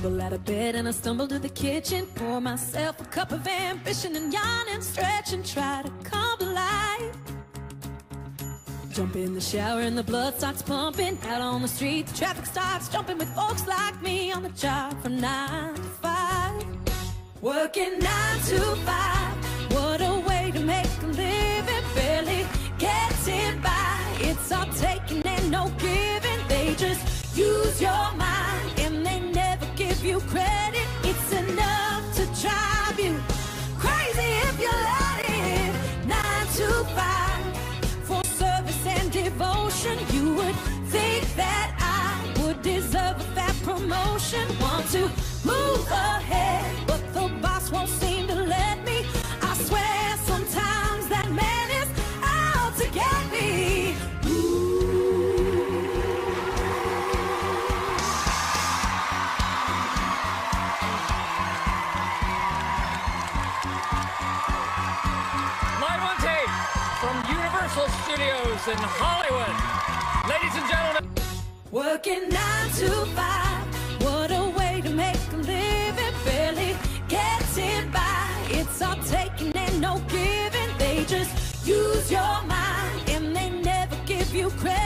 Tumble out of bed and I stumble to the kitchen. Pour myself a cup of ambition and yawn and stretch and try to come to life. Jump in the shower and the blood starts pumping. Out on the street, the traffic starts jumping with folks like me on the job from nine to five. Working nine to five. Think that I would deserve a fat promotion. Want to move ahead, but the boss won't seem to let me. I swear sometimes that man is out to get me. Live on tape from Universal Studios in Hollywood. Working nine to five. What a way to make a living. Barely getting by. It's all taking and no giving. They just use your mind and they never give you credit.